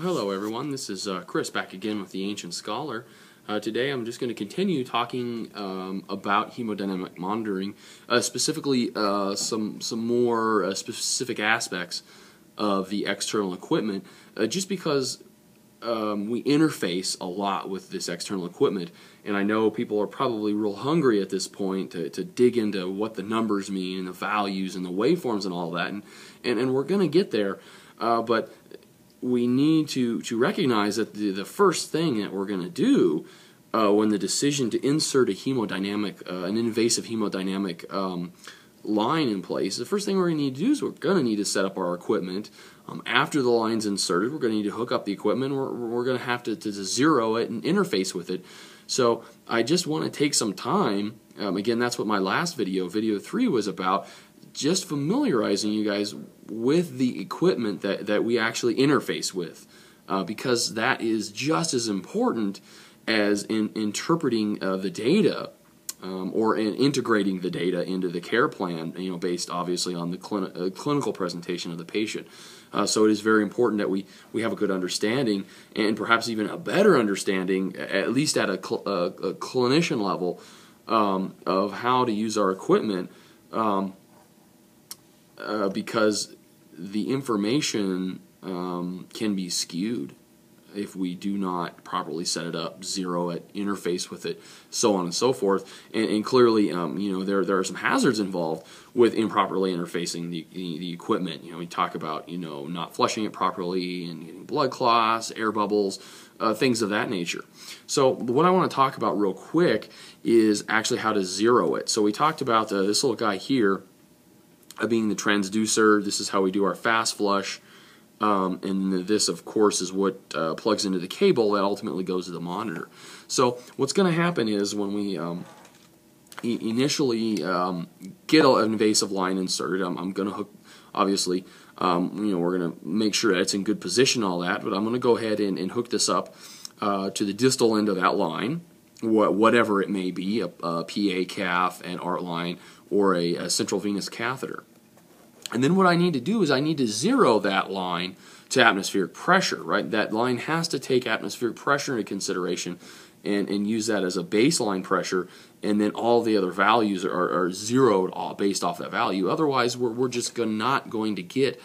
Hello, everyone. This is uh, Chris back again with the Ancient Scholar. Uh, today, I'm just going to continue talking um, about hemodynamic monitoring, uh, specifically uh, some some more uh, specific aspects of the external equipment. Uh, just because um, we interface a lot with this external equipment, and I know people are probably real hungry at this point to, to dig into what the numbers mean and the values and the waveforms and all that, and and, and we're going to get there. but we need to, to recognize that the, the first thing that we're going to do uh, when the decision to insert a hemodynamic, uh, an invasive hemodynamic um, line in place, the first thing we're going to need to do is we're going to need to set up our equipment. Um, after the line's inserted, we're going to need to hook up the equipment. We're, we're going to have to, to, zero it and interface with it. So I just want to take some time. Um, again, that's what my last video, video three, was about just familiarizing you guys with the equipment that, that we actually interface with uh, because that is just as important as in interpreting uh, the data um, or in integrating the data into the care plan, you know, based obviously on the uh, clinical presentation of the patient. Uh, so it is very important that we, we have a good understanding and perhaps even a better understanding, at least at a, cl- uh, a clinician level, um, of how to use our equipment. Um, uh, because the information um, can be skewed if we do not properly set it up, zero it, interface with it, so on and so forth. And, and clearly, um, you know, there there are some hazards involved with improperly interfacing the, the, the equipment. You know, we talk about you know not flushing it properly and getting blood clots, air bubbles, uh, things of that nature. So what I want to talk about real quick is actually how to zero it. So we talked about uh, this little guy here uh, being the transducer. This is how we do our fast flush. Um, and this, of course, is what uh, plugs into the cable that ultimately goes to the monitor. So what's going to happen is when we um, e initially um, get an invasive line inserted, I'm, I'm going to hook, obviously, um, you know, we're going to make sure that it's in good position, all that, but I'm going to go ahead and, and hook this up uh, to the distal end of that line whatever it may be, a, a PA cath, an art line, or a, a, central venous catheter. And then what I need to do is I need to zero that line to atmospheric pressure, right? That line has to take atmospheric pressure into consideration and, and use that as a baseline pressure, and then all the other values are, are zeroed based off that value. Otherwise, we're, we're just not going to get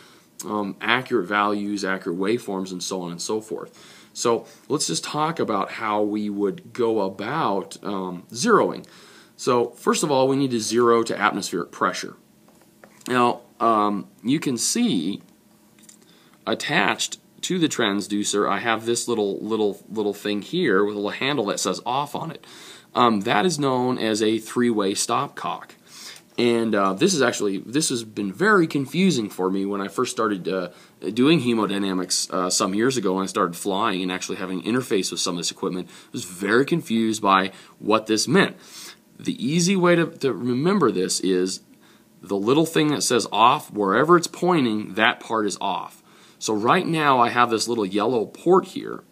um, accurate values, accurate waveforms, and so on and so forth. So let's just talk about how we would go about um, zeroing. So first of all, we need to zero to atmospheric pressure. Now, um, you can see attached to the transducer, I have this little little little thing here with a little handle that says off on it. Um, that is known as a three-way stopcock. And uh, this is actually this has been very confusing for me when I first started uh, doing hemodynamics uh, some years ago when I started flying and actually having interface with some of this equipment. I was very confused by what this meant. The easy way to, to remember this is the little thing that says off, wherever it's pointing, that part is off. So right now I have this little yellow port here,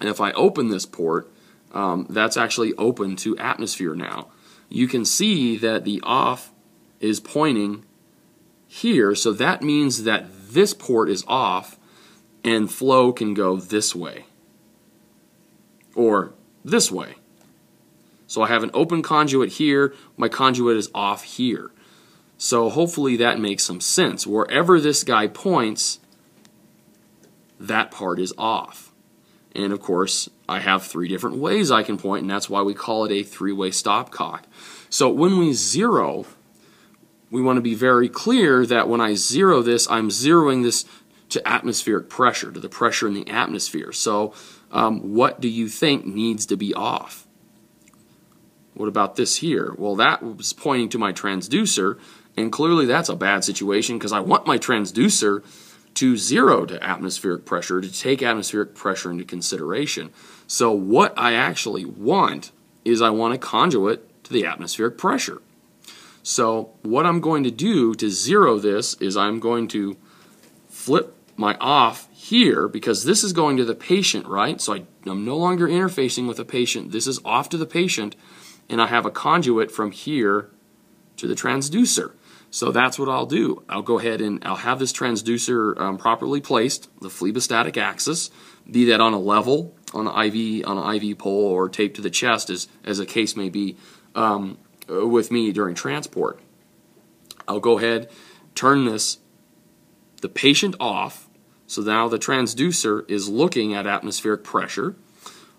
and if I open this port, um, that's actually open to atmosphere now you can see that the off is pointing here, so that means that this port is off and flow can go this way or this way. So I have an open conduit here, my conduit is off here. So hopefully that makes some sense. Wherever this guy points, that part is off. And of course, I have three different ways I can point, and that's why we call it a three-way stopcock. So when we zero, we want to be very clear that when I zero this, I'm zeroing this to atmospheric pressure, to the pressure in the atmosphere. So um, what do you think needs to be off? What about this here? Well, that was pointing to my transducer, and clearly that's a bad situation because I want my transducer to zero to atmospheric pressure, to take atmospheric pressure into consideration. So what I actually want is I want a conduit to the atmospheric pressure. So what I'm going to do to zero this is I'm going to flip my off here because this is going to the patient, right? So I, am no longer interfacing with a patient. This is off to the patient, and I have a conduit from here to the transducer. So that's what I'll do. I'll go ahead and I'll have this transducer um, properly placed, the phlebostatic axis, be that on a level, on an IV, on an IV pole, or taped to the chest, as as a case may be, um, with me during transport. I'll go ahead, turn this, the patient off. So now the transducer is looking at atmospheric pressure.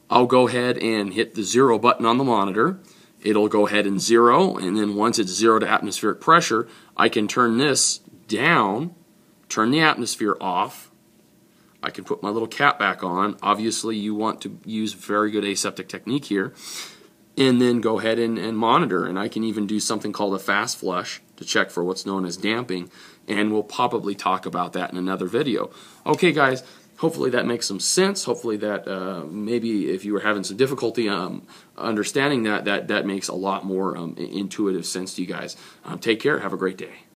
I'll go ahead and hit the zero button on the monitor it'll go ahead and zero, and then once it's zero to atmospheric pressure, I can turn this down, turn the atmosphere off. I can put my little cap back on. Obviously, you want to use very good aseptic technique here. And then go ahead and, and monitor. And I can even do something called a fast flush to check for what's known as damping. And we'll probably talk about that in another video. Okay, guys, hopefully that makes some sense. Hopefully that uh, maybe if you were having some difficulty um, understanding that, that that makes a lot more um, intuitive sense to you guys. Um, take care. Have a great day.